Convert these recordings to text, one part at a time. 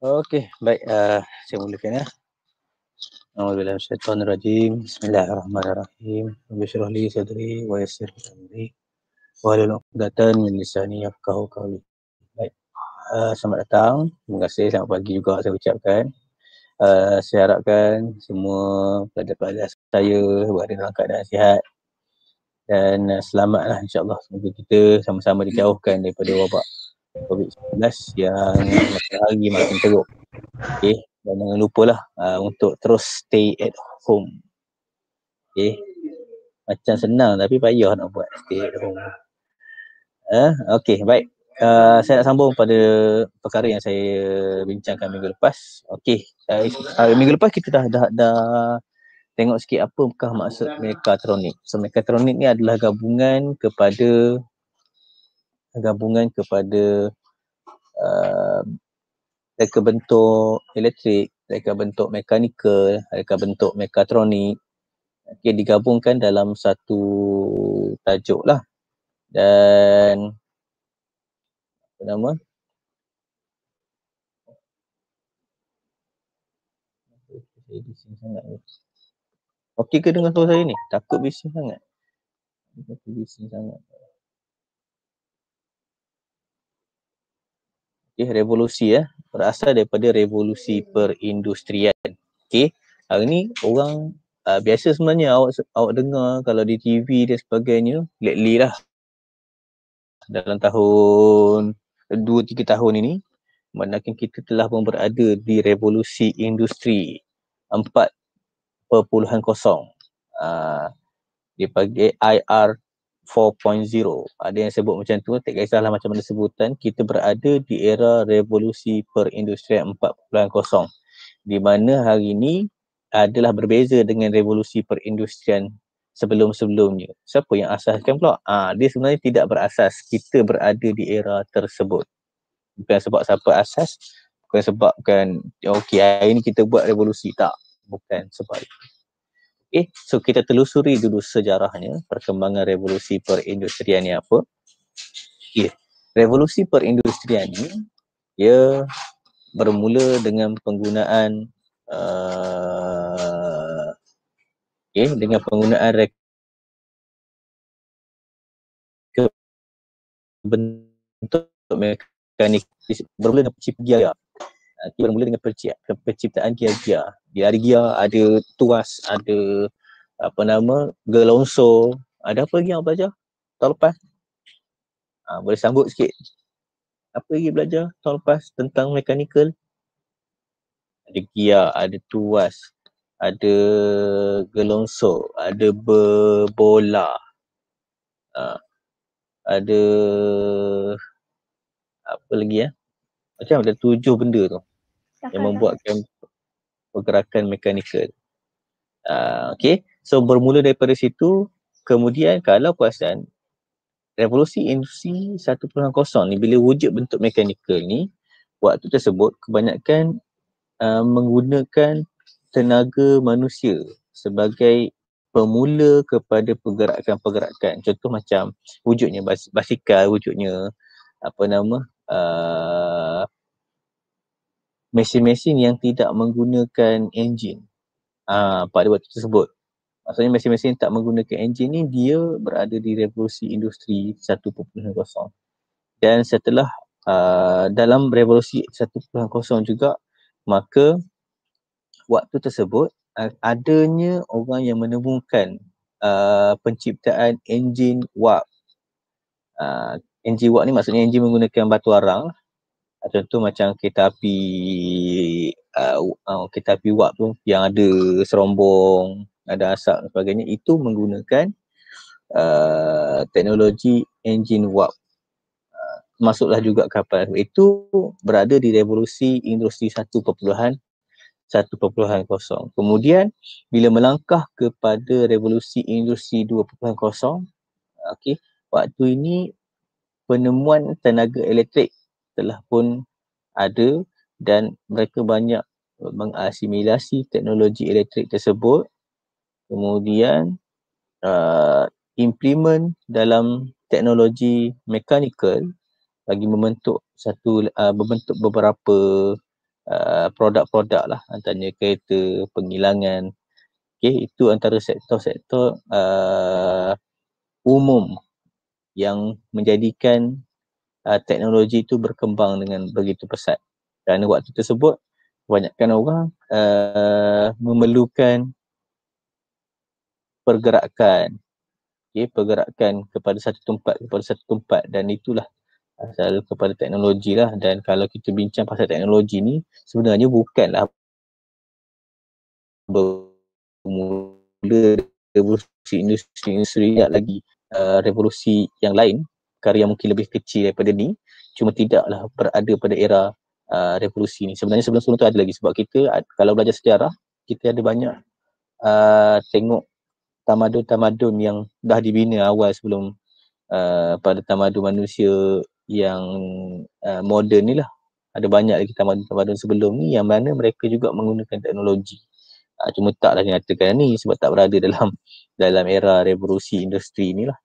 Okey, baik. Uh, saya mulakan ya. A'udzubillahi Bismillahirrahmanirrahim. Rabbi syrah li sadri wa yassir amri wa hlul 'uqdatam min lisani yafqahu qawli. Baik. Uh, selamat datang. Terima kasih. Selamat pagi juga saya ucapkan. Uh, saya harapkan semua pelajar-pelajar saya berada dalam keadaan sihat dan uh, selamatlah insyaAllah. Semoga kita sama-sama dijauhkan daripada wabak COVID-19 yang hari makin teruk. Okay, dan jangan lupalah uh, untuk terus stay at home. Okay, macam senang tapi payah nak buat stay at home. Uh, okay, baik. Uh, saya nak sambung pada perkara yang saya bincangkan minggu lepas. Okay, uh, uh, minggu lepas kita dah, dah, dah tengok sikit apakah maksud mekatronik. So mekatronik ni adalah gabungan kepada gabungan kepada uh, reka bentuk elektrik, reka bentuk mekanikal, reka bentuk mekatronik okay, digabungkan dalam satu tajuk lah dan apa nama Okey ke dengan suara saya ni? Takut bising sangat. Takut bising sangat. Okay, revolusi ya berasal daripada revolusi perindustrian. Okey hari ni orang uh, biasa sebenarnya awak awak dengar kalau di TV dan sebagainya lately lah. Dalam tahun 2 3 tahun ini manakala kita telah pun berada di revolusi industri 4.0 uh, dipanggil IR 4.0. Ada yang sebut macam tu, tak kisahlah macam mana sebutan, kita berada di era revolusi perindustrian 4.0. Di mana hari ini adalah berbeza dengan revolusi perindustrian sebelum-sebelumnya. Siapa yang asaskan pula? Ah, dia sebenarnya tidak berasas. Kita berada di era tersebut. Bukan sebab siapa asas, bukan sebabkan okey hari ini kita buat revolusi tak. Bukan sebab itu. Okay, so kita telusuri dulu sejarahnya, perkembangan revolusi perindustrian ni apa. Okay, revolusi perindustrian ni, ia bermula dengan penggunaan uh, okay, dengan penggunaan rek bentuk mekanik bermula dengan chip gear nanti bermula dengan penciptaan gia-gia. Di hari gia ada tuas, ada apa nama, gelonso. Ada apa lagi yang belajar tahun lepas? Ha, boleh sambut sikit. Apa lagi belajar tahun lepas tentang mekanikal? Ada gia, ada tuas, ada gelonso, ada berbola. Ha, ada apa lagi ya? Macam ada tujuh benda tu yang membuatkan pergerakan mekanikal. Uh, okay, so bermula daripada situ, kemudian kalau perasan revolusi industri 1.0 ni bila wujud bentuk mekanikal ni, waktu tersebut kebanyakan uh, menggunakan tenaga manusia sebagai pemula kepada pergerakan-pergerakan. Contoh macam wujudnya basikal, wujudnya apa nama, uh, mesin-mesin yang tidak menggunakan enjin uh, pada waktu tersebut. Maksudnya mesin-mesin tak menggunakan enjin ni dia berada di revolusi industri 1.0. Dan setelah uh, dalam revolusi 1.0 juga maka waktu tersebut uh, adanya orang yang menemukan uh, penciptaan enjin warp. Uh, enjin warp ni maksudnya enjin menggunakan batu arang contoh macam kereta api uh, uh, kereta api wap tu yang ada serombong ada asap dan sebagainya itu menggunakan uh, teknologi engine warp uh, masuklah juga kapal. Itu berada di revolusi industri 1.1.0 kemudian bila melangkah kepada revolusi industri 2.0 okey waktu ini penemuan tenaga elektrik telah pun ada dan mereka banyak mengasimilasi teknologi elektrik tersebut kemudian uh, implement dalam teknologi mechanical bagi membentuk satu uh, membentuk beberapa uh, produk-produk lah antaranya kereta, penghilangan. Okay, itu antara sektor-sektor uh, umum yang menjadikan uh, teknologi itu berkembang dengan begitu pesat. Kerana waktu tersebut kebanyakan orang uh, memerlukan pergerakan. Okay, pergerakan kepada satu tempat kepada satu tempat. Dan itulah asal kepada teknologi lah. Dan kalau kita bincang pasal teknologi ni sebenarnya bukanlah bermula revolusi industri industri tak lagi uh, revolusi yang lain karya mungkin lebih kecil daripada ni. Cuma tidaklah berada pada era uh, revolusi ni. Sebenarnya sebelum-sebelum tu ada lagi sebab kita kalau belajar sejarah kita ada banyak uh, tengok tamadun-tamadun yang dah dibina awal sebelum uh, pada tamadun manusia yang uh, moden ni lah. Ada banyak lagi tamadun-tamadun sebelum ni yang mana mereka juga menggunakan teknologi. Uh, cuma taklah dinyatakan ni sebab tak berada dalam dalam era revolusi industri ni lah.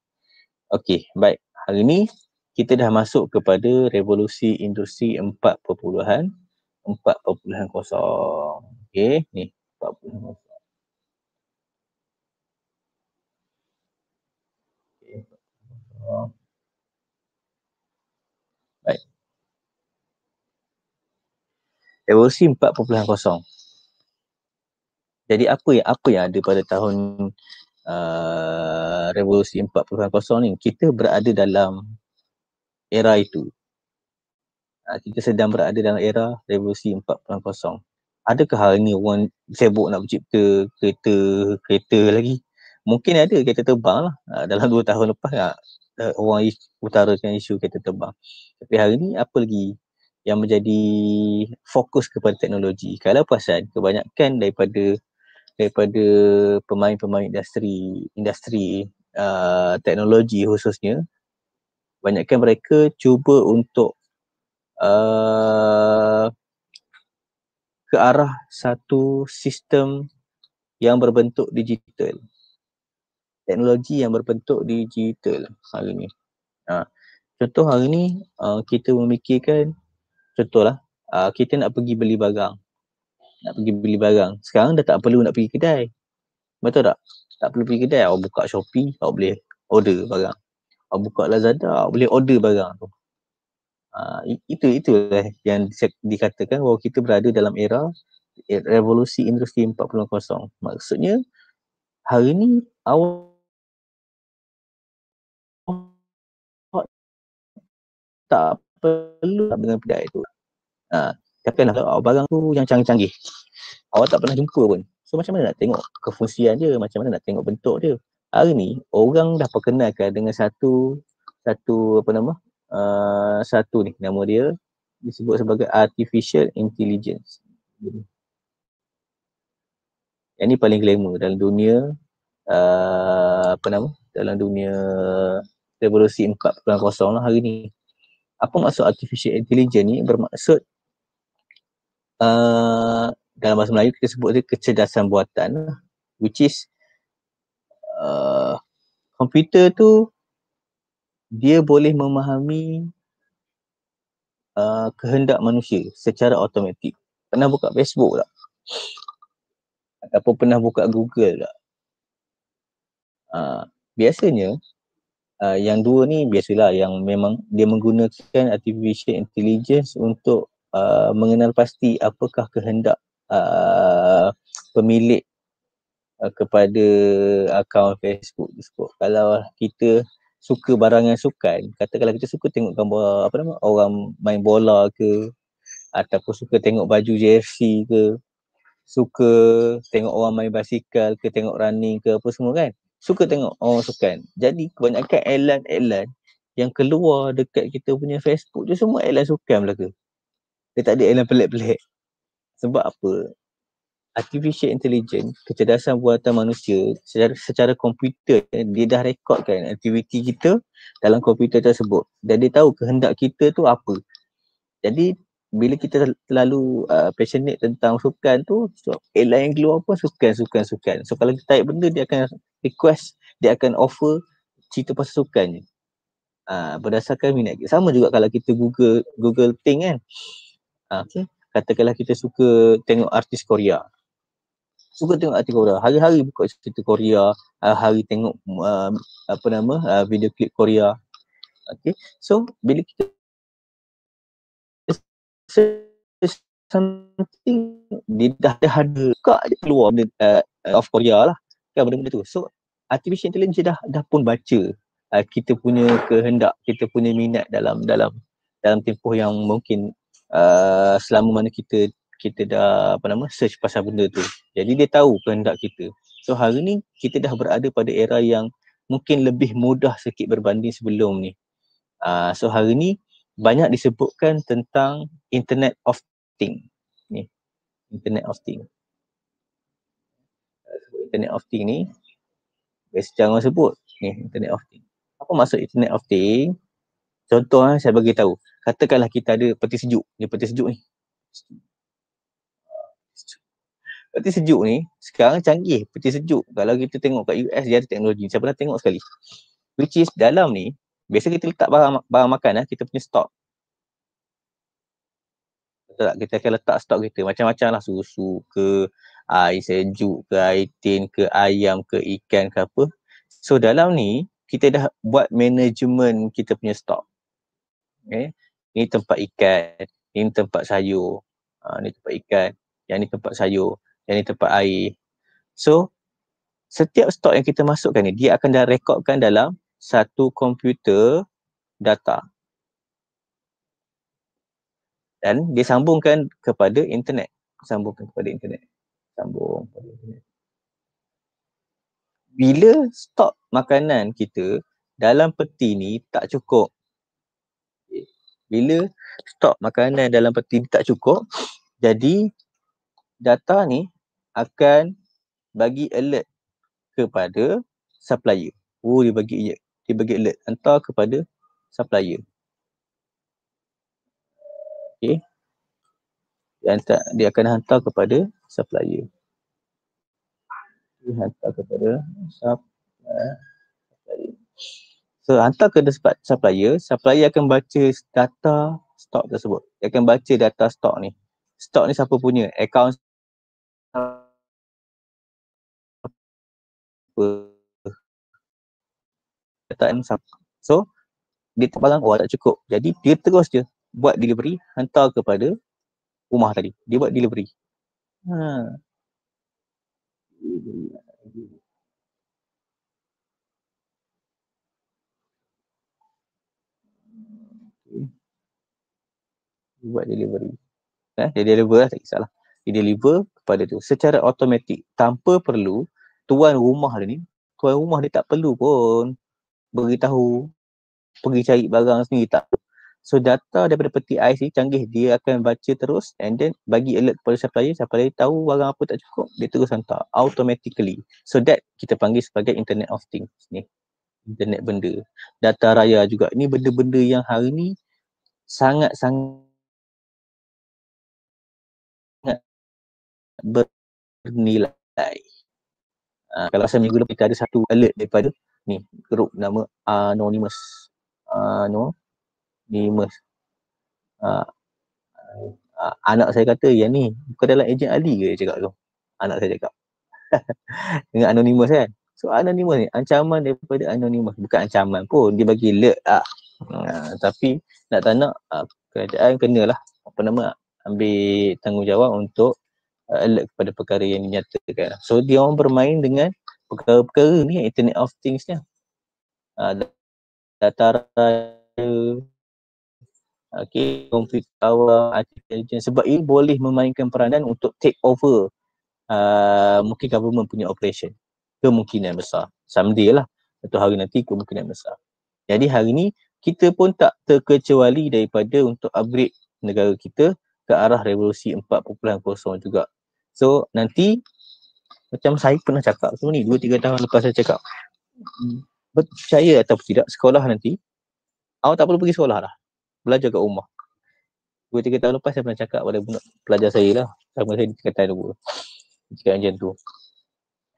Okey, baik. Hari ni kita dah masuk kepada revolusi industri 4.0 4.0 Okey, ni 4.0 Baik. Revolusi 4.0. Jadi apa yang apa yang ada pada tahun uh, revolusi 4.0 ni? Kita berada dalam era itu. Uh, kita sedang berada dalam era revolusi 4.0. Adakah hari ni orang sibuk nak mencipta kereta kereta lagi? Mungkin ada kereta terbang lah. Uh, dalam dua tahun lepas lah uh, orang utarakan isu kereta terbang. Tapi hari ni apa lagi yang menjadi fokus kepada teknologi. Kalau perasan kebanyakan daripada daripada pemain-pemain industri industri uh, teknologi khususnya banyakkan mereka cuba untuk uh, ke arah satu sistem yang berbentuk digital teknologi yang berbentuk digital hari ni. Ha. Contoh hari ni uh, kita memikirkan contohlah uh, kita nak pergi beli barang. Nak pergi beli barang. Sekarang dah tak perlu nak pergi kedai. Betul tak? Tak perlu pergi kedai. Awak buka Shopee, awak boleh order barang. Awak buka Lazada, awak boleh order barang tu. Uh, itu itu lah yang dikatakan bahawa kita berada dalam era revolusi industri 4.0. Maksudnya hari ni awak tak perlu dengan kedai tu. Ha, katakanlah oh, barang tu yang canggih-canggih. Awak tak pernah jumpa pun. So macam mana nak tengok kefungsian dia, macam mana nak tengok bentuk dia. Hari ni orang dah perkenalkan dengan satu satu apa nama? Uh, satu ni nama dia disebut sebagai artificial intelligence. Yang ni paling glamour dalam dunia uh, apa nama? Dalam dunia revolusi 4.0 lah hari ni apa maksud artificial intelligence ni bermaksud uh, dalam bahasa Melayu kita sebut dia kecerdasan buatan which is uh, komputer tu dia boleh memahami uh, kehendak manusia secara automatik. Pernah buka Facebook tak? Ataupun pernah buka Google tak? Uh, biasanya uh, yang dua ni biasalah yang memang dia menggunakan artificial intelligence untuk uh, mengenal pasti apakah kehendak uh, pemilik uh, kepada akaun Facebook tersebut. Kalau kita suka barang yang sukan, katakanlah kita suka tengok gambar apa nama orang main bola ke ataupun suka tengok baju jersey ke suka tengok orang main basikal ke tengok running ke apa semua kan suka tengok orang sukan. Jadi kebanyakan iklan-iklan yang keluar dekat kita punya Facebook tu semua iklan sukan belaka. Dia tak ada iklan pelik-pelik. Sebab apa? Artificial intelligence, kecerdasan buatan manusia secara, secara komputer dia dah rekodkan aktiviti kita dalam komputer tersebut. Dan dia tahu kehendak kita tu apa. Jadi bila kita terlalu uh, passionate tentang sukan tu so, airline yang keluar pun sukan sukan sukan so kalau kita type benda dia akan request dia akan offer cerita pasal sukan je uh, berdasarkan minat kita sama juga kalau kita google google thing kan uh, okay. katakanlah kita suka tengok artis Korea. Suka tengok artis Korea. Hari-hari buka cerita Korea, uh, hari tengok uh, apa nama uh, video klip Korea. Okay. So bila kita something dia dah, dah ada buka je keluar benda uh, of Korea lah kan benda-benda tu so artificial intelligence dah dah pun baca uh, kita punya kehendak kita punya minat dalam dalam dalam tempoh yang mungkin uh, selama mana kita kita dah apa nama search pasal benda tu. Jadi dia tahu kehendak kita. So hari ni kita dah berada pada era yang mungkin lebih mudah sikit berbanding sebelum ni. Uh, so hari ni banyak disebutkan tentang internet of thing ni. Internet of thing. Internet of thing ni biasa jangan sebut ni internet of thing. Apa maksud internet of thing contoh eh, saya bagi tahu. Katakanlah kita ada peti sejuk ni peti sejuk ni. Peti sejuk ni sekarang canggih peti sejuk. Kalau kita tengok kat US dia ada teknologi saya pernah tengok sekali. Which is dalam ni biasa kita letak barang barang makan eh, kita punya stok. Betul tak? Kita akan letak stok kita. Macam-macam lah. Susu ke air sejuk ke air tin ke ayam ke ikan ke apa. So dalam ni kita dah buat management kita punya stok. Okay. Ni tempat ikan, ni tempat sayur, ha, ni tempat ikan, yang ni tempat sayur, yang ni tempat air. So setiap stok yang kita masukkan ni dia akan dah rekodkan dalam satu komputer data dan dia sambungkan kepada internet sambungkan kepada internet sambung kepada internet bila stok makanan kita dalam peti ni tak cukup bila stok makanan dalam peti tak cukup jadi data ni akan bagi alert kepada supplier. Oh dia bagi dia bagi alert hantar kepada supplier. Okay. dia, hantar, dia akan hantar kepada supplier. Dia hantar kepada supplier so hantar ke supplier supplier akan baca data stok tersebut. Dia akan baca data stok ni. Stok ni siapa punya? Account data ni so dia barang oh tak cukup. Jadi dia terus je buat delivery hantar kepada rumah tadi. Dia buat delivery. Ha buat delivery eh dia deliver lah tak kisahlah dia deliver kepada tu secara automatik tanpa perlu tuan rumah ni tuan rumah dia tak perlu pun beritahu pergi cari barang sendiri tak So data daripada peti ais ni canggih dia akan baca terus and then bagi alert kepada supplier, supplier tahu barang apa tak cukup, dia terus hantar automatically. So that kita panggil sebagai internet of things ni. Internet benda. Data raya juga. Ini benda-benda yang hari ni sangat-sangat bernilai. Uh, kalau saya minggu lepas kita ada satu alert daripada ni grup nama Anonymous. Mas uh, anak saya kata yang ni bukan dalam ejen Ali ke? dia cakap tu. Anak saya cakap. Dengan anonymous kan? So anonymous ni ancaman daripada anonymous. Bukan ancaman pun dia bagi alert lah. Uh, tapi nak tak nak uh, kerajaan kenalah apa nama ambil tanggungjawab untuk alert kepada perkara yang dinyatakan. So dia orang bermain dengan perkara-perkara ni internet of things ni uh, data raya okay, power, artificial intelligence. Sebab ini boleh memainkan peranan untuk take over uh, mungkin government punya operation. Kemungkinan besar. Someday lah. Satu hari nanti kemungkinan besar. Jadi hari ni kita pun tak terkecuali daripada untuk upgrade negara kita ke arah revolusi 4.0 juga so nanti macam saya pernah cakap semua ni 2-3 tahun lepas saya cakap percaya atau tidak sekolah nanti awak tak perlu pergi sekolah lah belajar kat rumah. Dua tiga tahun lepas saya pernah cakap pada pelajar saya lah. Sama saya di tingkatan dua. Cakap macam tu.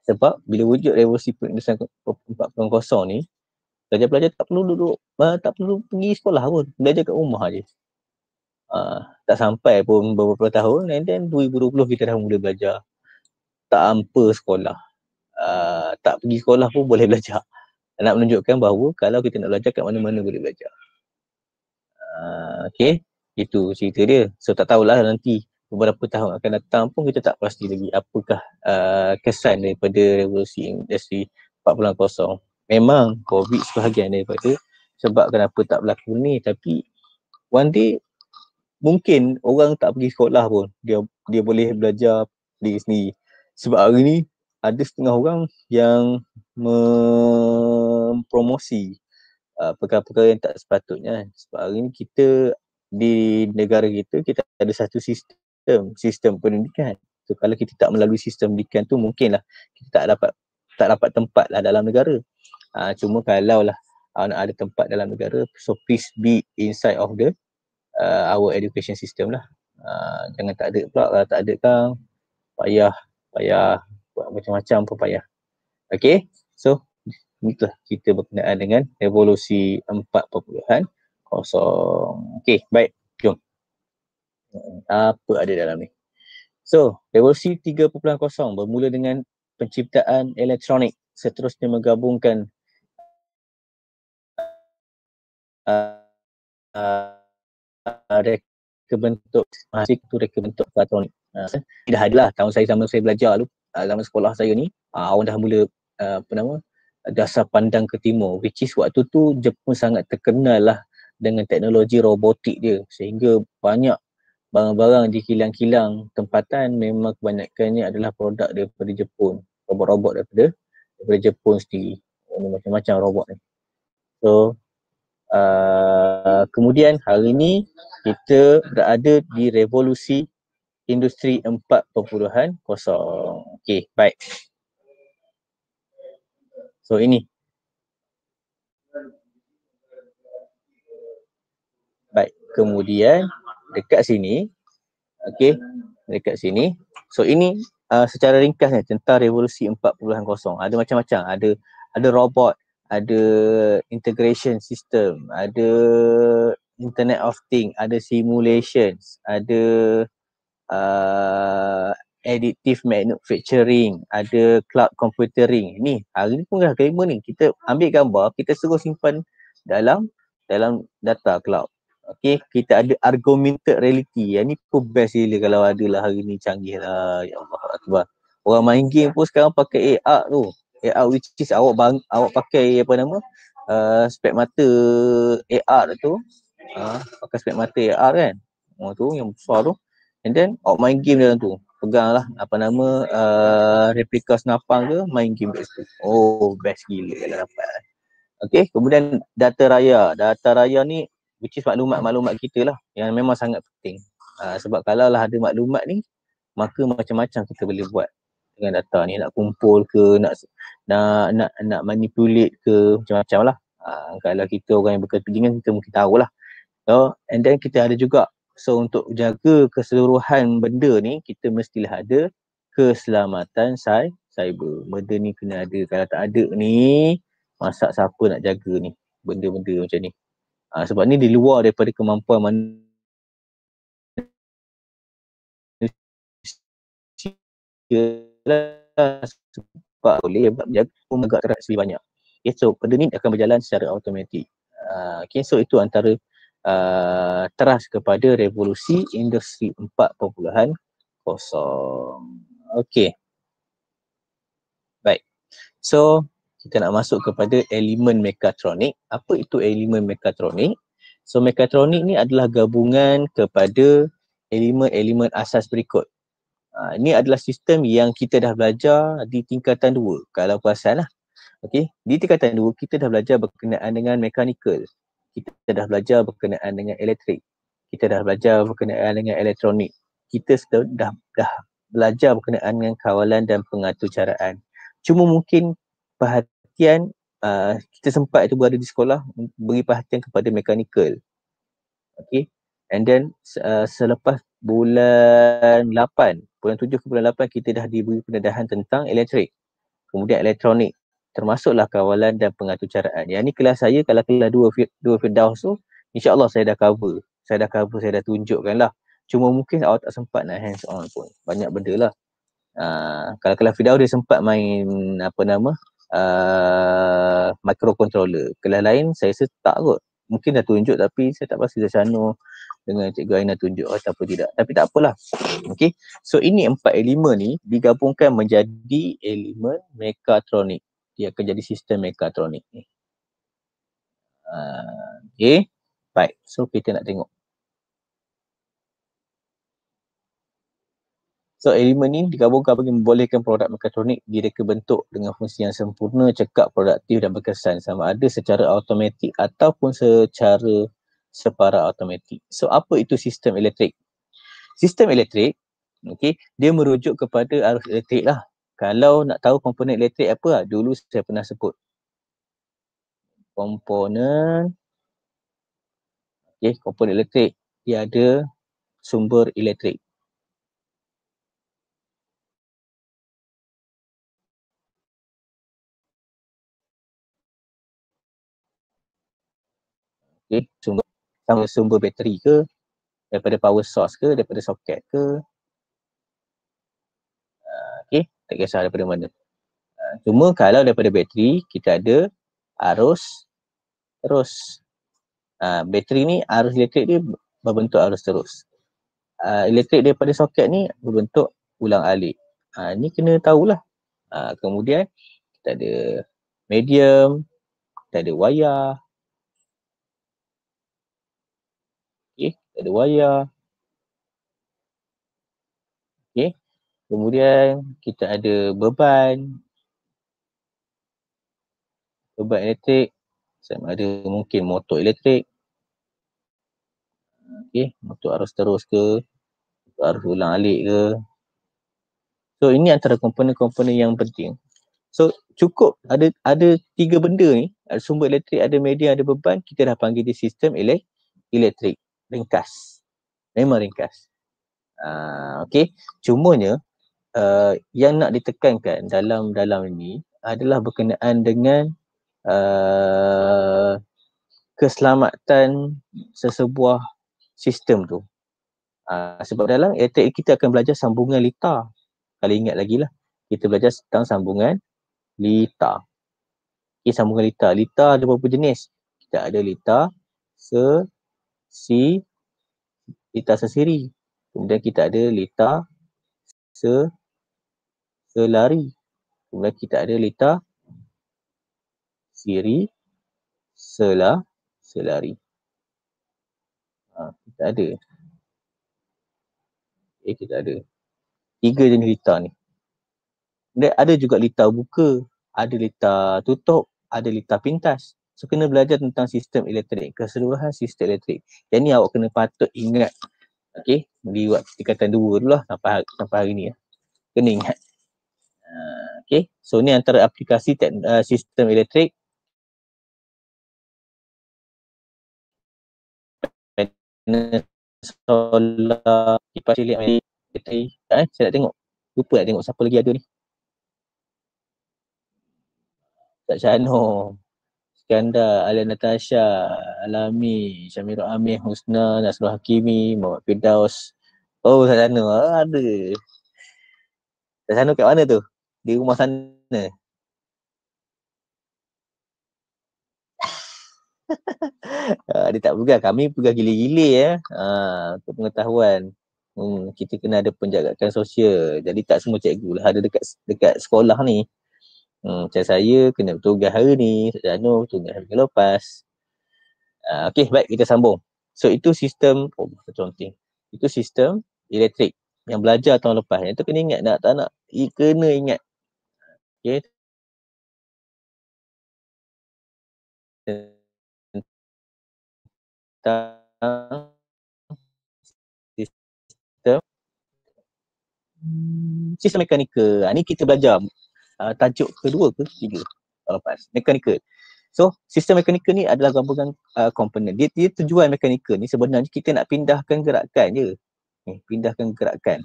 Sebab bila wujud revolusi perindustrian 4.0 ni, pelajar-pelajar tak perlu duduk, uh, tak perlu pergi sekolah pun. Belajar kat rumah je. uh, tak sampai pun beberapa tahun and then 2020 kita dah mula belajar tak hampa sekolah. Uh, tak pergi sekolah pun boleh belajar. Nak menunjukkan bahawa kalau kita nak belajar kat mana-mana boleh belajar. Uh, okay. Itu cerita dia. So tak tahulah nanti beberapa tahun akan datang pun kita tak pasti lagi apakah uh, kesan daripada revolusi industri 4.0 memang covid sebahagian daripada sebab kenapa tak berlaku ni. Tapi one day mungkin orang tak pergi sekolah pun dia dia boleh belajar di sini sebab hari ni ada setengah orang yang mempromosi uh, perkara-perkara yang tak sepatutnya. Sebab hari ni kita di negara kita kita ada satu sistem sistem pendidikan. So kalau kita tak melalui sistem pendidikan tu mungkinlah kita tak dapat tak dapat tempat lah dalam negara. Uh, cuma kalau lah uh, ada tempat dalam negara so please be inside of the uh, our education system lah. Uh, jangan tak ada pula kalau tak ada kan payah payah buat macam-macam pun payah. Okay, so itulah kita berkenaan dengan revolusi 4.0. Okay, baik, jom. Apa ada dalam ni? So, revolusi 3.0 bermula dengan penciptaan elektronik seterusnya menggabungkan uh, uh, uh, reka bentuk masih tu reka bentuk elektronik. Uh, tidak ada lah. Tahun saya sama saya belajar dulu. Uh, zaman sekolah saya ni uh, orang dah mula uh, apa nama dasar pandang ke timur which is waktu tu Jepun sangat terkenal lah dengan teknologi robotik dia. Sehingga banyak barang-barang di kilang-kilang tempatan memang kebanyakannya adalah produk daripada Jepun. Robot-robot daripada daripada Jepun sendiri. Macam-macam robot ni. So Uh, kemudian hari ini kita berada di revolusi industri 4.0. Okey, baik. So ini. Baik, kemudian dekat sini. Okey, dekat sini. So ini uh, secara ringkasnya tentang revolusi 4.0. Ada macam-macam. Ada ada robot, ada integration system, ada internet of thing, ada simulations, ada uh, additive manufacturing, ada cloud computing. Ni hari ni pun dah kelima ni. Kita ambil gambar, kita suruh simpan dalam dalam data cloud. Okay, kita ada augmented reality. Yang ni pun best gila kalau ada lah hari ni canggih lah. Ya Allah Akbar. Orang main game pun sekarang pakai AR tu. AR which is awak bang, awak pakai apa nama? Uh, spek mata AR tu. Uh, pakai spek mata AR kan? Oh, tu yang besar tu. And then awak main game dalam tu. Pegang lah apa nama uh, replika senapang ke main game kat situ. Oh best gila kalau dapat. Okay kemudian data raya. Data raya ni which is maklumat-maklumat kita lah yang memang sangat penting. Uh, sebab kalau lah ada maklumat ni maka macam-macam kita boleh buat dengan data ni nak kumpul ke nak nak nak nak manipulate ke macam-macam lah. Uh, kalau kita orang yang berkepentingan kita mungkin tahu lah so, and then kita ada juga so untuk jaga keseluruhan benda ni kita mestilah ada keselamatan sai cyber. Benda ni kena ada. Kalau tak ada ni masak siapa nak jaga ni? Benda-benda macam ni. Uh, sebab ni di luar daripada kemampuan manusia lah sebab boleh jaga pun agak keras lebih banyak. Okay, so benda ni akan berjalan secara automatik. Uh, okay, so itu antara uh, teras kepada revolusi industri 4.0. Okay. Baik. So, kita nak masuk kepada elemen mekatronik. Apa itu elemen mekatronik? So, mekatronik ni adalah gabungan kepada elemen-elemen asas berikut. Ha, ini adalah sistem yang kita dah belajar di tingkatan dua kalau perasan lah. Okay. Di tingkatan dua kita dah belajar berkenaan dengan mechanical. Kita dah belajar berkenaan dengan elektrik. Kita dah belajar berkenaan dengan elektronik. Kita sudah dah, dah belajar berkenaan dengan kawalan dan pengatur caraan. Cuma mungkin perhatian uh, kita sempat itu berada di sekolah beri perhatian kepada mechanical. Okay. And then uh, selepas bulan 8 bulan tujuh ke bulan lapan kita dah diberi pendedahan tentang elektrik. Kemudian elektronik termasuklah kawalan dan pengatur caraan. Yang ni kelas saya kalau kelas dua, dua Firdaus tu insyaAllah saya dah cover saya dah cover, saya dah tunjukkan lah. Cuma mungkin awak tak sempat nak hands on pun. Banyak benda lah. Uh, kalau kalau Fidaus dia sempat main apa nama uh, microcontroller. Kelas lain saya rasa tak kot. Mungkin dah tunjuk tapi saya tak pasti Zashano dengan Cikgu Aina tunjuk atau tidak. Tapi tak apalah. Okay. So ini empat elemen ni digabungkan menjadi elemen mekatronik. Dia akan jadi sistem mekatronik ni. Okay. Baik. So kita nak tengok. So elemen ni digabungkan bagi membolehkan produk mekatronik direka bentuk dengan fungsi yang sempurna, cekap, produktif dan berkesan sama ada secara automatik ataupun secara separa automatik. So apa itu sistem elektrik? Sistem elektrik, okay, dia merujuk kepada arus elektrik lah. Kalau nak tahu komponen elektrik apa, dulu saya pernah sebut. Komponen, okay, komponen elektrik, dia ada sumber elektrik. okay, sumber sama sumber bateri ke daripada power source ke daripada soket ke. Uh, okay, tak kisah daripada mana. Uh, cuma kalau daripada bateri kita ada arus terus. Uh, bateri ni arus elektrik dia berbentuk arus terus. Elektrik daripada soket ni berbentuk ulang alik. Ni kena tahulah. Kemudian kita ada medium kita ada wayar ada wayar. Okay. Kemudian kita ada beban. Beban elektrik. Sama ada mungkin motor elektrik. Okay. Motor arus terus ke. Arus ulang alik ke. So ini antara komponen-komponen yang penting. So cukup ada ada tiga benda ni. Ada sumber elektrik, ada media, ada beban. Kita dah panggil dia sistem elektrik ringkas. Memang ringkas. Uh, okay. Cumanya uh, yang nak ditekankan dalam dalam ini adalah berkenaan dengan uh, keselamatan sesebuah sistem tu. Uh, sebab dalam elektrik kita akan belajar sambungan litar. Kalau ingat lagi lah. Kita belajar tentang sambungan litar. Okay, sambungan litar. Litar ada beberapa jenis. Kita ada litar se si lita sesiri. Kemudian kita ada lita se selari. Kemudian kita ada lita siri sela selari. Ha, kita ada. Eh, kita ada. Tiga jenis lita ni. Kemudian ada juga lita buka. Ada lita tutup. Ada lita pintas. So kena belajar tentang sistem elektrik, keseluruhan sistem elektrik. Yang ni awak kena patut ingat. Okay, di waktu tingkatan dua dulu lah sampai, sampai hari ni. Ya. Kena ingat. Uh, okay, so ni antara aplikasi tek, uh, sistem elektrik. Solar, kipas cilik, elektrik. Eh, saya nak tengok. Lupa nak tengok siapa lagi ada ni. Tak Syano. Iskandar, Alia Natasha, Alami, Syamirul Amir, Husna, Nasrul Hakimi, Muhammad Firdaus. Oh, sana ah, ada. Sana kat mana tu? Di rumah sana. uh, dia tak pegang. Kami pegang gila-gila ya. Uh, untuk pengetahuan. Hmm, kita kena ada penjagakan sosial. Jadi tak semua cikgu lah ada dekat dekat sekolah ni. Hmm, macam saya kena bertugas hari ni, Cik Anu bertugas hari lepas. Uh, okay, baik kita sambung. So itu sistem, oh contoh Itu sistem elektrik yang belajar tahun lepas. Yang tu kena ingat nak tak nak, I, kena ingat. Okay. Tentang sistem sistem mekanika. Ini kita belajar uh, tajuk kedua ke tiga tahun lepas. Mechanical. So sistem mechanical ni adalah gabungan uh, komponen. Dia, dia tujuan mechanical ni sebenarnya kita nak pindahkan gerakan je. Eh, pindahkan gerakan.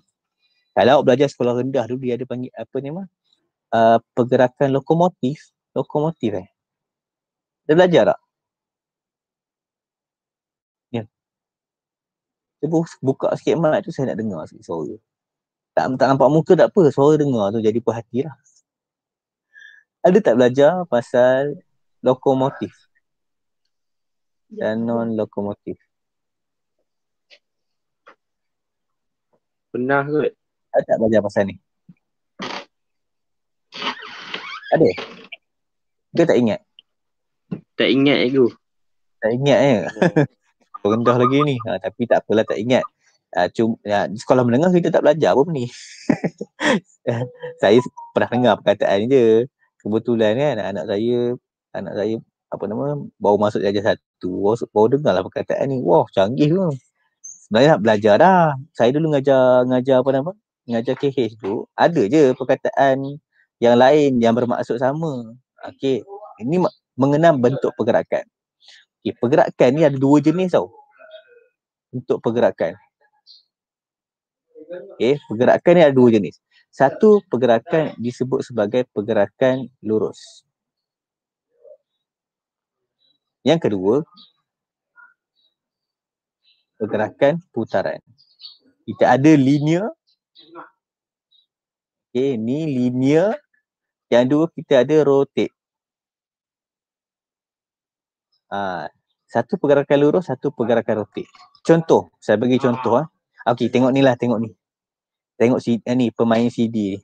Kalau belajar sekolah rendah dulu dia ada panggil apa ni mah uh, pergerakan lokomotif. Lokomotif eh? Dia belajar tak? Ya. Dia buka sikit mic tu saya nak dengar sikit suara. Tak, tak nampak muka tak apa, suara dengar tu jadi perhati lah. Ada tak belajar pasal lokomotif dan non-lokomotif? Pernah kot. Ada tak belajar pasal ni? Ada? Dia tak ingat? Tak ingat aku. Tak ingat ya? Rendah lagi ni. Ha, tapi tak apalah tak ingat. Uh, cuma, ya, di sekolah menengah kita tak belajar apa ni. saya pernah dengar perkataan je. Kebetulan kan anak saya, anak saya apa nama, baru masuk darjah satu. Baru, baru dengar lah perkataan ni. Wah canggih tu. Sebenarnya nak belajar dah. Saya dulu ngajar, ngajar apa nama, ngajar KH tu. Ada je perkataan yang lain yang bermaksud sama. Okay. Ini mengenal bentuk pergerakan. Okay. Pergerakan ni ada dua jenis tau. Untuk pergerakan. Okay, pergerakan ni ada dua jenis. Satu pergerakan disebut sebagai pergerakan lurus. Yang kedua, pergerakan putaran. Kita ada linear. Okay, ni linear. Yang dua kita ada rotate. Ha, satu pergerakan lurus, satu pergerakan rotate. Contoh, saya bagi contoh. Ha. Okay, tengok ni lah, tengok ni tengok si eh, ni pemain CD.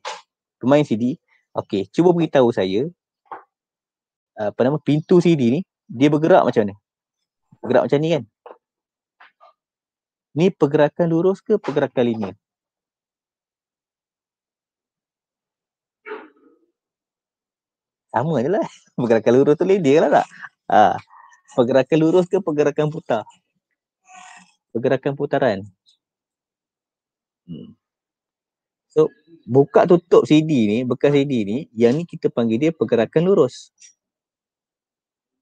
Pemain CD. Okey, cuba beritahu saya apa nama pintu CD ni dia bergerak macam mana? Bergerak macam ni kan? Ni pergerakan lurus ke pergerakan linear? Sama je lah. Pergerakan lurus tu linear lah tak? Ha. Pergerakan lurus ke pergerakan putar? Pergerakan putaran. Hmm. So buka tutup CD ni, bekas CD ni, yang ni kita panggil dia pergerakan lurus.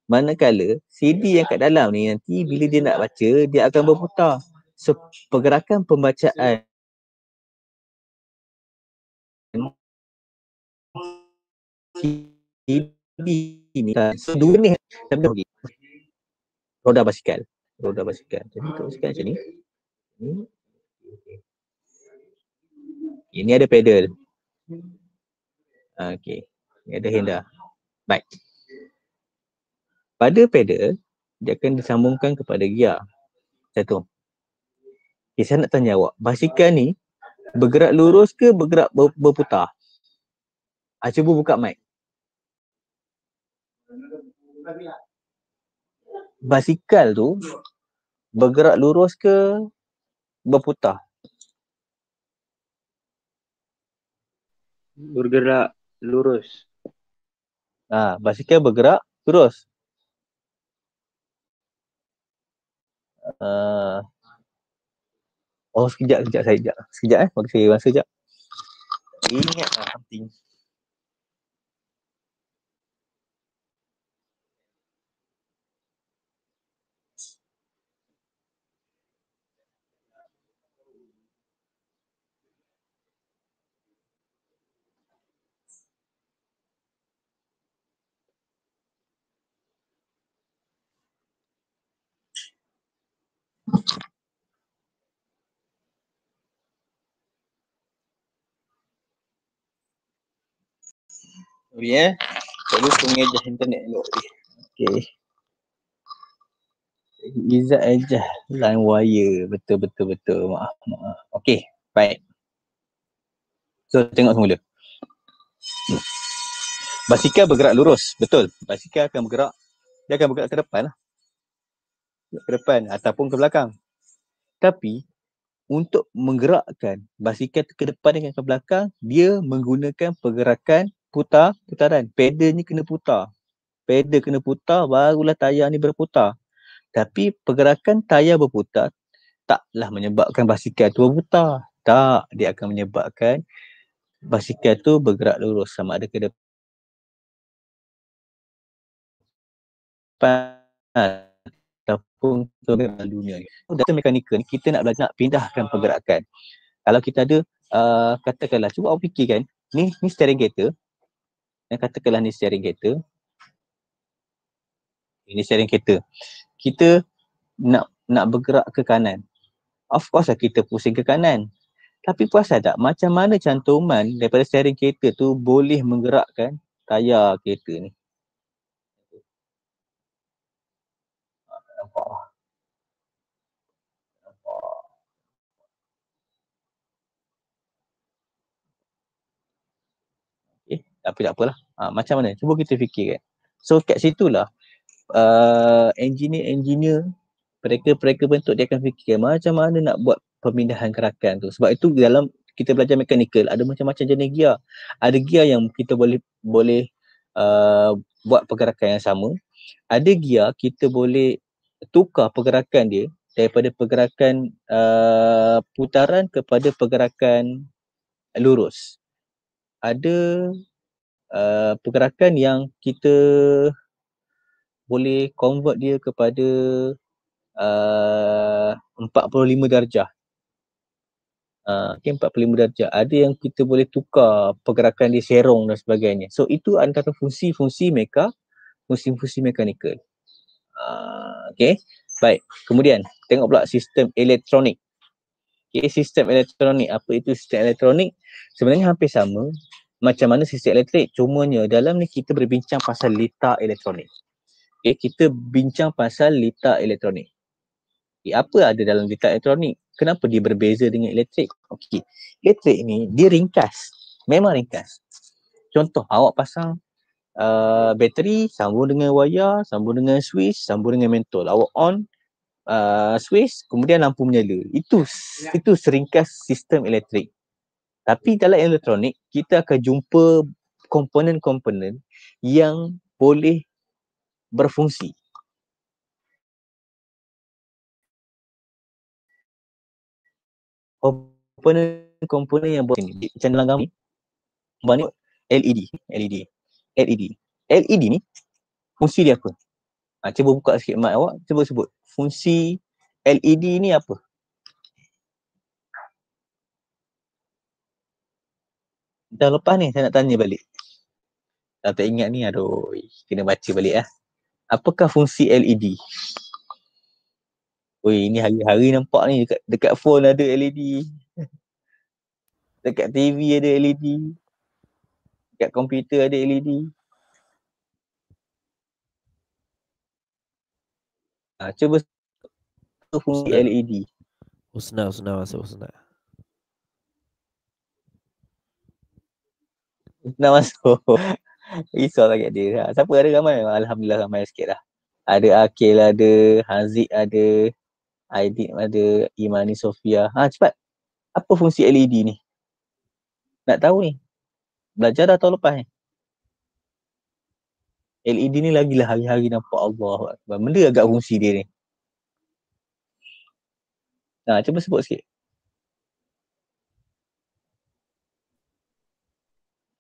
Manakala CD yang kat dalam ni nanti bila dia nak baca, dia akan berputar. So pergerakan pembacaan CD ni, so dua ni tapi roda basikal. Roda basikal. Jadi roda basikal macam. Ni ini ada pedal. Okey. Ini ada handle. Baik. Pada pedal, dia akan disambungkan kepada gear. Satu. Okay, saya nak tanya awak. Basikal ni bergerak lurus ke bergerak ber- berputar? Ha, cuba buka mic. Basikal tu bergerak lurus ke berputar? Bergerak lurus. Ha, basikal bergerak lurus. Uh, oh sekejap, sekejap saya sekejap. Sekejap eh, bagi saya masa sekejap. Ingat lah something. Sorry eh. Perlu pengejah internet dulu. Okay. Izzat ejah line wire. Betul betul betul. Maaf maaf. Okay. Baik. So tengok semula. Basikal bergerak lurus. Betul. Basikal akan bergerak. Dia akan bergerak ke depan lah. Ke depan ataupun ke belakang. Tapi untuk menggerakkan basikal ke depan dan ke belakang, dia menggunakan pergerakan putar putaran. Pedal ni kena putar. Pedal kena putar barulah tayar ni berputar. Tapi pergerakan tayar berputar taklah menyebabkan basikal tu berputar. Tak, dia akan menyebabkan basikal tu bergerak lurus sama ada ke depan ataupun ke dunia ni. Data mekanikal ni kita nak belajar pindahkan pergerakan. Kalau kita ada uh, katakanlah cuba awak fikirkan ni ni steering kereta dan katakanlah ni steering kereta. Ini steering kereta. Kita nak nak bergerak ke kanan. Of course lah kita pusing ke kanan. Tapi puasa tak? Macam mana cantuman daripada steering kereta tu boleh menggerakkan tayar kereta ni. Nampak Tapi tak apalah. Ha, macam mana? Cuba kita fikirkan. So kat situlah uh, engineer-engineer mereka-mereka bentuk dia akan fikir macam mana nak buat pemindahan gerakan tu. Sebab itu dalam kita belajar mechanical ada macam-macam jenis gear. Ada gear yang kita boleh boleh uh, buat pergerakan yang sama. Ada gear kita boleh tukar pergerakan dia daripada pergerakan uh, putaran kepada pergerakan lurus. Ada uh, pergerakan yang kita boleh convert dia kepada uh, 45 darjah. Uh, okay, 45 darjah. Ada yang kita boleh tukar pergerakan di serong dan sebagainya. So itu antara fungsi-fungsi meka, fungsi-fungsi mekanikal. Uh, okay, baik. Kemudian tengok pula sistem elektronik. Okay, sistem elektronik. Apa itu sistem elektronik? Sebenarnya hampir sama macam mana sistem elektrik. Cumanya dalam ni kita berbincang pasal litar elektronik. Okay, kita bincang pasal litar elektronik. Okay, apa ada dalam litar elektronik? kenapa dia berbeza dengan elektrik? Okey, elektrik ni dia ringkas. Memang ringkas. Contoh, awak pasang uh, bateri, sambung dengan wayar, sambung dengan switch, sambung dengan mentol. Awak on uh, switch, kemudian lampu menyala. Itu ya. itu seringkas sistem elektrik. Tapi dalam elektronik, kita akan jumpa komponen-komponen yang boleh berfungsi. komponen-komponen yang buat ni macam dalam gambar ni gambar ni LED LED LED LED ni fungsi dia apa? Ha, cuba buka sikit mic awak cuba sebut. Fungsi LED ni apa dah lepas ni saya nak tanya balik kalau tak ingat ni aduh kena baca balik lah apakah fungsi LED Oi, ini hari-hari nampak ni dekat dekat phone ada LED. Dekat TV ada LED. Dekat komputer ada LED. Ha, cuba fungsi Usna. LED. Usna, Usna masuk Usna. Usna masuk. Risau lagi dia. Ha, siapa ada ramai? Alhamdulillah ramai sikit lah. Ada Akil ada, Haziq ada, Aidit ada Imani Sofia. Ha cepat. Apa fungsi LED ni? Nak tahu ni. Belajar dah tahun lepas ni. LED ni lagi lah hari-hari nampak Allah. Benda agak fungsi dia ni. Ha cuba sebut sikit.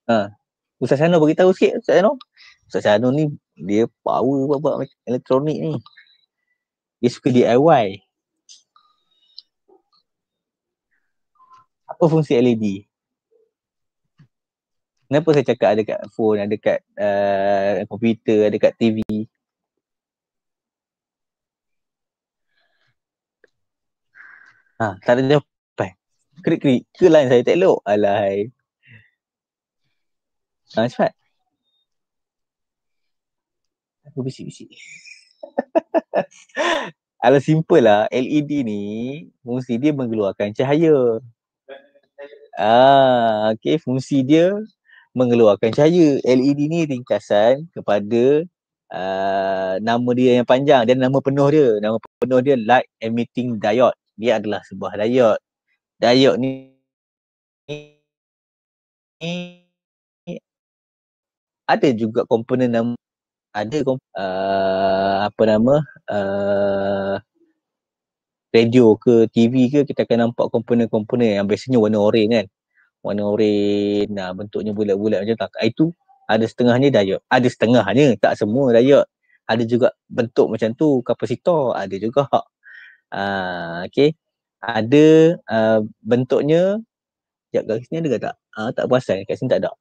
Ha. Ustaz Sano beritahu sikit Ustaz Sano. Ustaz Sano ni dia power buat elektronik ni. Dia suka DIY. apa fungsi LED? Kenapa saya cakap ada kat phone, ada kat uh, komputer, ada kat TV? Ha, tak ada jawapan. Krik-krik. Ke line saya tak elok? Alahai. Ha, cepat. Aku bisik-bisik. Alah simple lah. LED ni fungsi dia mengeluarkan cahaya. Ah, okey, fungsi dia mengeluarkan cahaya. LED ni ringkasan kepada uh, nama dia yang panjang dan nama penuh dia. Nama penuh dia light emitting diode. Dia adalah sebuah diode. Diode ni, ada juga komponen nama ada uh, apa nama uh, radio ke TV ke kita akan nampak komponen-komponen yang biasanya warna oranye kan. Warna oranye nah bentuknya bulat-bulat macam tak itu ada setengahnya diode. Ada setengahnya tak semua diode. Ada juga bentuk macam tu kapasitor ada juga uh, okey. Ada uh, bentuknya sekejap garis ni ada ke tak? Uh, tak perasan kat sini tak ada.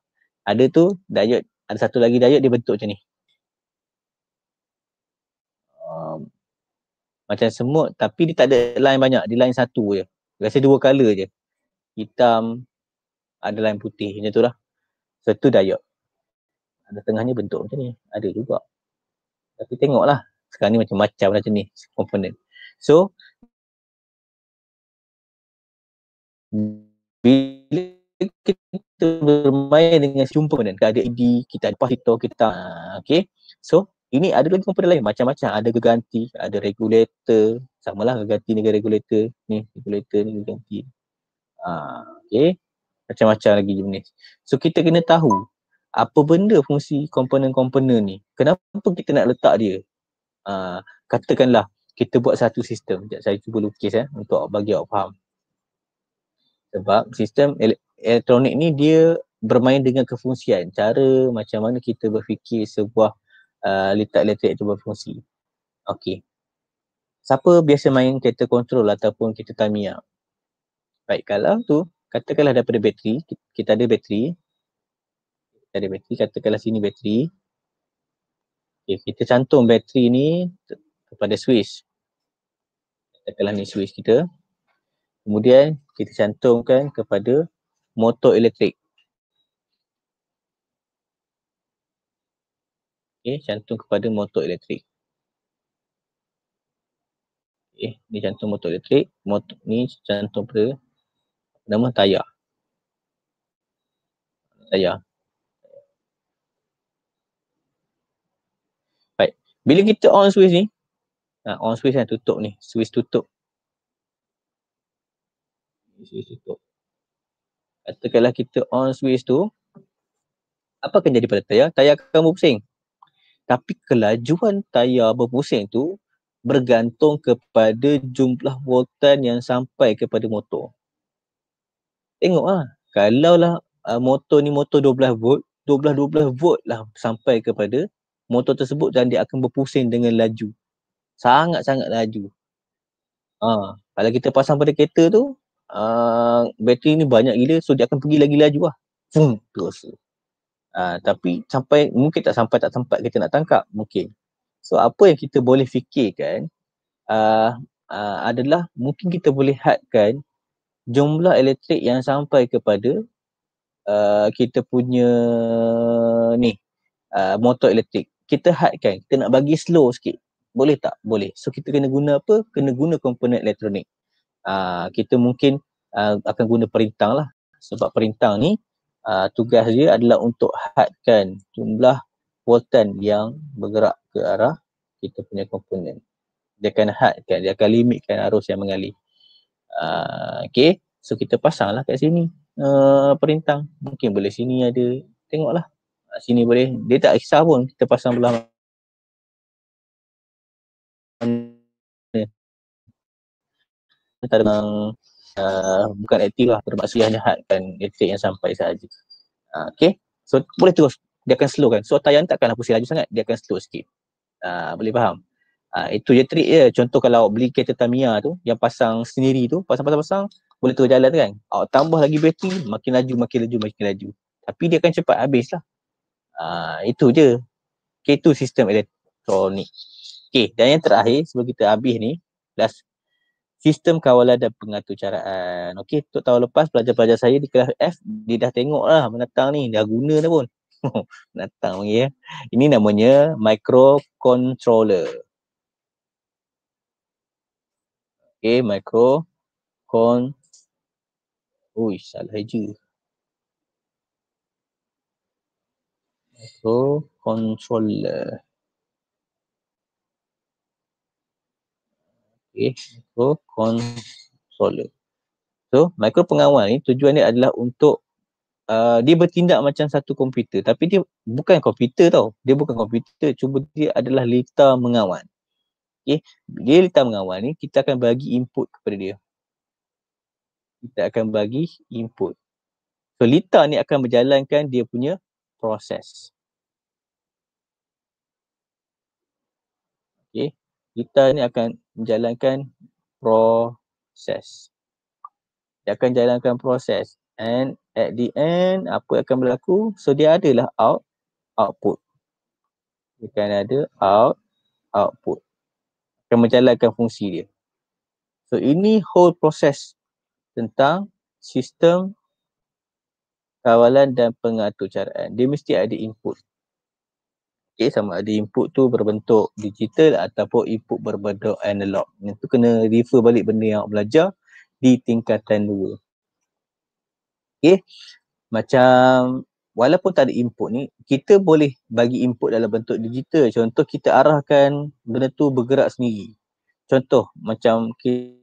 Ada tu diode ada satu lagi diode dia bentuk macam ni um, Macam semut tapi dia tak ada line banyak. Dia line satu je. Rasa dua color je. Hitam, ada line putih macam tu lah. So tu diode. Ada tengahnya bentuk macam ni. Ada juga. Tapi tengoklah. Sekarang ni macam-macam macam ni komponen. So bila kita bermain dengan jumpa dan kita ada ID, kita ada kapasitor, kita okay. So ini ada lagi komponen lain macam-macam. Ada geganti, ada regulator, samalah geganti dengan regulator. Ni regulator ni geganti. Ah, okay. Macam-macam lagi jenis. So kita kena tahu apa benda fungsi komponen-komponen ni. Kenapa kita nak letak dia? Uh, katakanlah kita buat satu sistem. Sekejap saya cuba lukis eh untuk bagi awak faham. Sebab sistem elektronik ni dia bermain dengan kefungsian. Cara macam mana kita berfikir sebuah uh, letak elektrik itu berfungsi. Okey. Siapa biasa main kereta kontrol ataupun kereta Tamiya? Baik, kalau tu katakanlah daripada bateri, kita ada bateri. Kita ada bateri, katakanlah sini bateri. Okay, kita cantum bateri ni kepada switch. Katakanlah ni switch kita. Kemudian kita cantumkan kepada motor elektrik. Okay, cantum kepada motor elektrik. Okay, ni cantum motor elektrik. Motor ni cantum pada nama tayar. Tayar. Baik. Bila kita on switch ni, ha, on switch kan tutup ni, switch tutup. Switch tutup. Katakanlah kita on switch tu, apa akan jadi pada tayar? Tayar akan berpusing. Tapi kelajuan tayar berpusing tu bergantung kepada jumlah voltan yang sampai kepada motor tengok lah. Kalau lah uh, motor ni motor 12 volt, 12-12 volt lah sampai kepada motor tersebut dan dia akan berpusing dengan laju. Sangat-sangat laju. Ha, kalau kita pasang pada kereta tu, uh, bateri ni banyak gila so dia akan pergi lagi laju lah. Fum, terus. Uh, tapi sampai, mungkin tak sampai tak tempat kita nak tangkap, mungkin. So apa yang kita boleh fikirkan uh, uh, adalah mungkin kita boleh hadkan jumlah elektrik yang sampai kepada uh, kita punya ni uh, motor elektrik kita hadkan kita nak bagi slow sikit boleh tak boleh so kita kena guna apa kena guna komponen elektronik uh, kita mungkin uh, akan guna perintang lah. Sebab perintang ni uh, tugas dia adalah untuk hadkan jumlah voltan yang bergerak ke arah kita punya komponen. Dia akan hadkan dia akan limitkan arus yang mengalir. Uh, okay so kita pasang lah kat sini uh, perintang. Mungkin boleh sini ada. Tengoklah. Sini boleh. Dia tak kisah pun kita pasang belah kita memang uh, bukan aktif lah terpaksa hanya hadkan elektrik yang sampai sahaja uh, okay so boleh terus dia akan slow kan so tayar takkanlah pusing laju sangat dia akan slow sikit uh, boleh faham uh, itu je trik je contoh kalau beli kereta Tamiya tu yang pasang sendiri tu pasang-pasang-pasang boleh terus jalan kan. Awak tambah lagi bateri, makin laju, makin laju, makin laju. Tapi dia akan cepat habis lah. Uh, itu je. Okay, itu sistem elektronik. Okay, dan yang terakhir sebelum kita habis ni, last sistem kawalan dan pengaturcaraan. Okay, untuk tahun lepas pelajar-pelajar saya di kelas F, dia dah tengok lah menatang ni, dah guna dah pun. menatang panggil ya. Ini namanya microcontroller. Okay, microcontroller. Ui, salah je. So, Okay, so controller. So, micro pengawal ni tujuan dia adalah untuk uh, dia bertindak macam satu komputer tapi dia bukan komputer tau. Dia bukan komputer, cuba dia adalah litar mengawal. Okay, dia litar mengawal ni kita akan bagi input kepada dia kita akan bagi input. So Lita ni akan menjalankan dia punya proses. Okay. Lita ni akan menjalankan proses. Dia akan jalankan proses. And at the end, apa akan berlaku? So dia adalah out, output. Dia akan ada out, output. akan menjalankan fungsi dia. So ini whole proses tentang sistem kawalan dan pengatur caraan. Dia mesti ada input. Okay, sama ada input tu berbentuk digital ataupun input berbentuk analog. Itu kena refer balik benda yang belajar di tingkatan dua. Okay, macam walaupun tak ada input ni, kita boleh bagi input dalam bentuk digital. Contoh kita arahkan benda tu bergerak sendiri. Contoh macam kita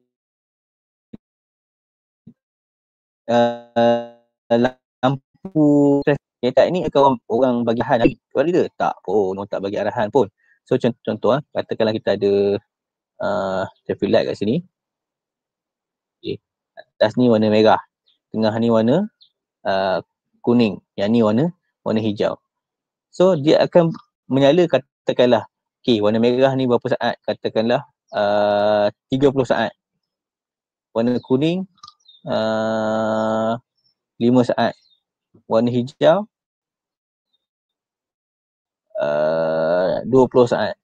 uh, lampu tak ni akan orang, bagi arahan lagi. Tuan dia tak pun, orang tak bagi arahan pun. So contoh, contoh ah, katakanlah kita ada uh, traffic light kat sini. Okay. Atas ni warna merah. Tengah ni warna uh, kuning. Yang ni warna warna hijau. So dia akan menyala katakanlah okay, warna merah ni berapa saat? Katakanlah uh, 30 saat. Warna kuning uh, 5 saat warna hijau uh, 20 saat.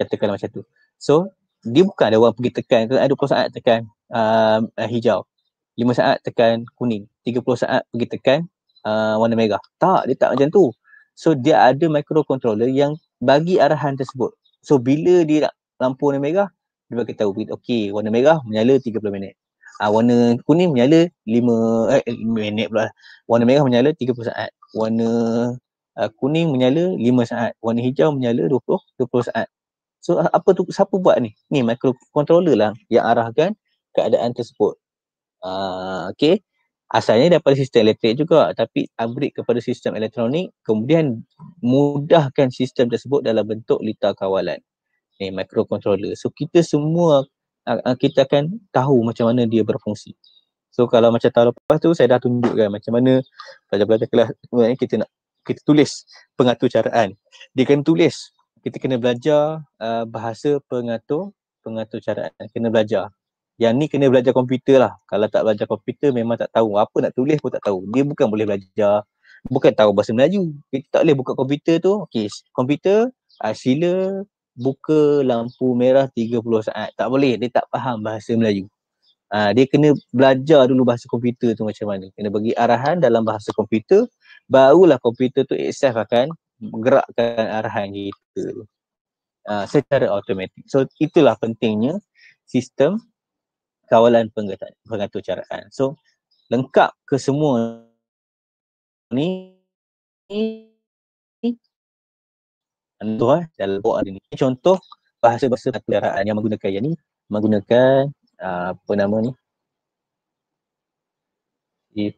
Katakanlah macam tu. So dia bukan ada orang pergi tekan ada 20 saat tekan uh, hijau. 5 saat tekan kuning. 30 saat pergi tekan uh, warna merah. Tak dia tak macam tu. So dia ada microcontroller yang bagi arahan tersebut. So bila dia nak lampu warna merah dia bagi tahu okey warna merah menyala 30 minit. Uh, warna kuning menyala 5 eh 5 minit pula. Warna merah menyala 30 saat. Warna uh, kuning menyala 5 saat. Warna hijau menyala 20 20 saat. So apa tu siapa buat ni? Ni microcontroller lah yang arahkan keadaan tersebut. Uh, okay. Asalnya daripada sistem elektrik juga tapi upgrade kepada sistem elektronik kemudian mudahkan sistem tersebut dalam bentuk lita kawalan. Ni microcontroller. So kita semua uh, kita akan tahu macam mana dia berfungsi. So kalau macam tahun lepas tu saya dah tunjukkan macam mana pelajar-pelajar kelas sebenarnya kita nak kita tulis pengatur caraan. Dia kena tulis. Kita kena belajar uh, bahasa pengatur pengatur caraan. Kena belajar. Yang ni kena belajar komputer lah. Kalau tak belajar komputer memang tak tahu. Apa nak tulis pun tak tahu. Dia bukan boleh belajar. Bukan tahu bahasa Melayu. Kita tak boleh buka komputer tu. Okay, komputer uh, sila buka lampu merah 30 saat. Tak boleh, dia tak faham bahasa Melayu. Ha, dia kena belajar dulu bahasa komputer tu macam mana. Kena bagi arahan dalam bahasa komputer, barulah komputer tu itself akan gerakkan arahan kita ha, secara automatik. So itulah pentingnya sistem kawalan pengatur caraan. So lengkap ke semua ni contoh eh dalam buku hari ni. Contoh bahasa-bahasa kenderaan yang menggunakan yang ni menggunakan uh, apa nama ni? C++.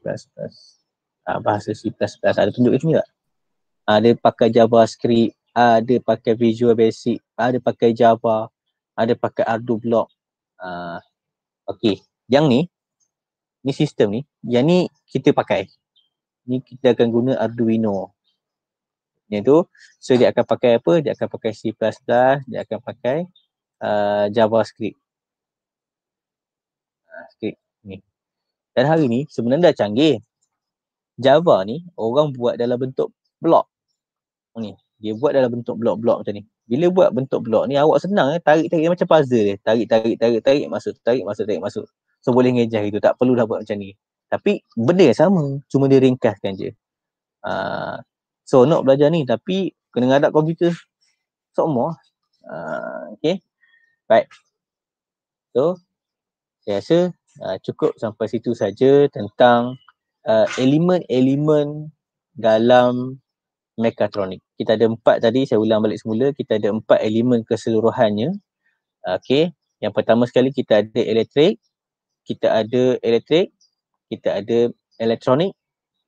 Uh, bahasa C++. Ada tunjuk kat sini tak? Ada pakai JavaScript, ada pakai Visual Basic, ada pakai Java, ada pakai Arduino Block. Uh, okay. Yang ni, ni sistem ni, yang ni kita pakai. Ni kita akan guna Arduino yang tu so dia akan pakai apa dia akan pakai C++ dia akan pakai uh, JavaScript uh, ni dan hari ni sebenarnya dah canggih Java ni orang buat dalam bentuk blok ni dia buat dalam bentuk blok-blok macam ni. Bila buat bentuk blok ni awak senang eh? Tarik-tarik macam puzzle dia. Tarik-tarik tarik-tarik masuk tarik masuk tarik masuk. So boleh ngejah itu. Tak perlu dah buat macam ni. Tapi benda yang sama. Cuma dia ringkaskan je. Uh, So nak belajar ni tapi kena ngadap komputer. Semua. Uh, okay. Baik. So saya rasa uh, cukup sampai situ saja tentang uh, elemen-elemen dalam mekatronik. Kita ada empat tadi, saya ulang balik semula. Kita ada empat elemen keseluruhannya. Okay. Yang pertama sekali kita ada elektrik, kita ada elektrik, kita ada elektronik,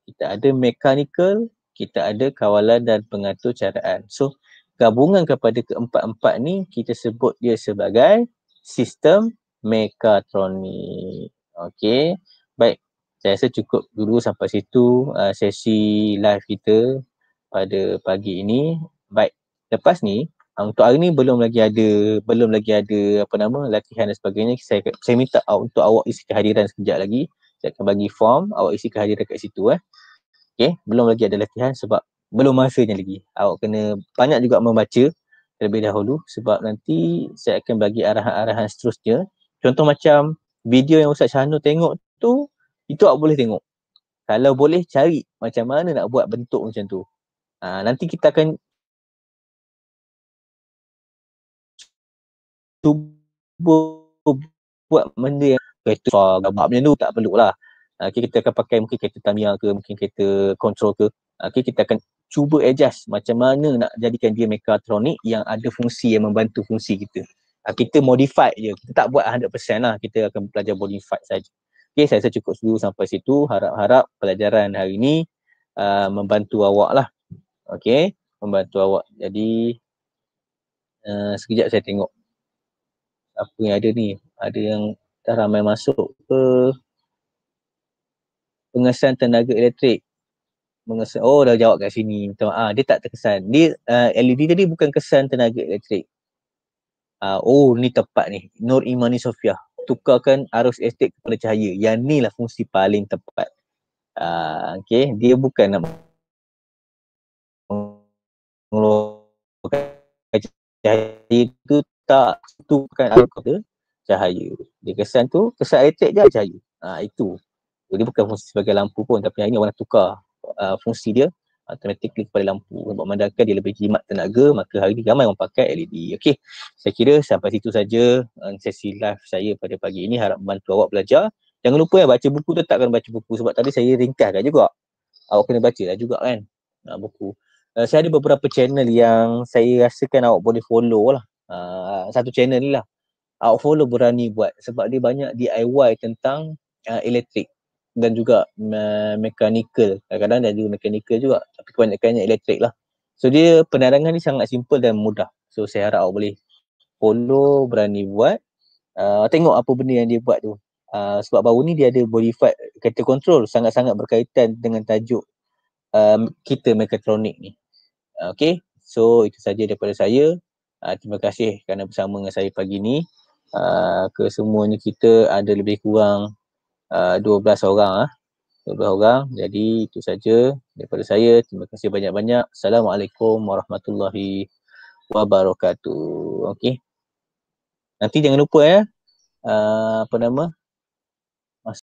kita ada mechanical, kita ada kawalan dan pengatur caraan. So gabungan kepada keempat-empat ni kita sebut dia sebagai sistem mekatronik. Okey. Baik. Saya rasa cukup dulu sampai situ uh, sesi live kita pada pagi ini. Baik. Lepas ni uh, untuk hari ni belum lagi ada belum lagi ada apa nama latihan dan sebagainya. Saya saya minta uh, untuk awak isi kehadiran sekejap lagi. Saya akan bagi form awak isi kehadiran kat situ eh. Okay, belum lagi ada latihan sebab belum masanya lagi. Awak kena banyak juga membaca terlebih dahulu sebab nanti saya akan bagi arahan-arahan seterusnya. Contoh macam video yang Ustaz Syahnu tengok tu, itu awak boleh tengok. Kalau boleh cari macam mana nak buat bentuk macam tu. Ha, nanti kita akan cuba buat benda yang kereta gambar macam tu tak perlu lah. Okay, kita akan pakai mungkin kereta Tamiya ke, mungkin kereta control ke. Okay, kita akan cuba adjust macam mana nak jadikan dia mekatronik yang ada fungsi yang membantu fungsi kita. Uh, kita modify je, kita tak buat 100% lah, kita akan belajar modify saja. Okay, saya rasa cukup dulu sampai situ. Harap-harap pelajaran hari ini uh, membantu awak lah. Okay, membantu awak. Jadi, uh, sekejap saya tengok apa yang ada ni. Ada yang dah ramai masuk ke pengesan tenaga elektrik mengesan oh dah jawab kat sini minta maaf dia tak terkesan dia uh, LED tadi bukan kesan tenaga elektrik uh, oh ni tepat ni Nur Imani Sofia tukarkan arus elektrik kepada cahaya. Yang ni lah fungsi paling tepat. Uh, okay dia bukan nak mengeluarkan cahaya itu tak tu bukan arus cahaya. Dia kesan tu kesan elektrik je cahaya. Uh, itu. Dia bukan fungsi sebagai lampu pun tapi hari ni orang nak tukar uh, fungsi dia automatically kepada lampu. Sebab memandangkan dia lebih jimat tenaga maka hari ni ramai orang pakai LED okey saya kira sampai situ saja uh, sesi live saya pada pagi ini. Harap membantu awak belajar. Jangan lupa ya baca buku tetap kena baca buku. Sebab tadi saya ringkaskan juga. Awak kena baca lah juga kan uh, buku. Uh, saya ada beberapa channel yang saya rasakan awak boleh follow lah. Uh, satu channel ni lah. Awak follow berani buat sebab dia banyak DIY tentang uh, elektrik dan juga uh, mechanical. Kadang-kadang ada juga mechanical juga tapi kebanyakannya elektrik lah. So dia penerangan ni sangat simple dan mudah. So saya harap awak boleh follow, berani buat. Uh, tengok apa benda yang dia buat tu. Uh, sebab baru ni dia ada modified kereta control sangat-sangat berkaitan dengan tajuk um, kita mekatronik ni. Uh, okay, so itu saja daripada saya. Uh, terima kasih kerana bersama dengan saya pagi ni. Uh, kesemuanya kita ada lebih kurang uh, 12 orang ah. 12 orang. Jadi itu saja daripada saya. Terima kasih banyak-banyak. Assalamualaikum warahmatullahi wabarakatuh. Okey. Nanti jangan lupa ya. Uh, apa nama?